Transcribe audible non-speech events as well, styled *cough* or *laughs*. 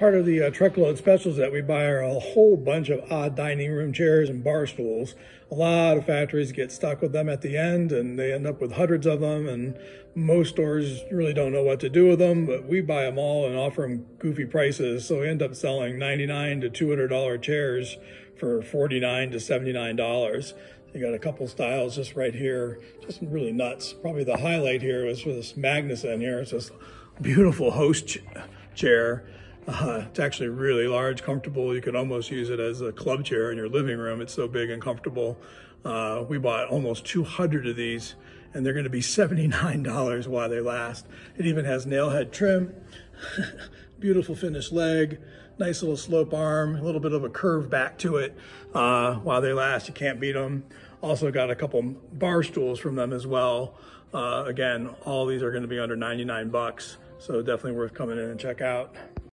part of the uh, truckload specials that we buy are a whole bunch of odd dining room chairs and bar stools. A lot of factories get stuck with them at the end and they end up with hundreds of them and most stores really don't know what to do with them, but we buy them all and offer them goofy prices. So we end up selling 99 to $200 chairs for 49 to $79. You got a couple styles just right here, just really nuts. Probably the highlight here was for this Magnussen here. It's this beautiful host ch chair. Uh, *laughs* it's actually really large, comfortable. You could almost use it as a club chair in your living room. It's so big and comfortable. Uh, we bought almost 200 of these and they're gonna be $79 while they last. It even has nail head trim, *laughs* beautiful finished leg, nice little slope arm, a little bit of a curve back to it. Uh, while they last, you can't beat them. Also got a couple bar stools from them as well. Uh, again, all these are gonna be under 99 bucks. So definitely worth coming in and check out.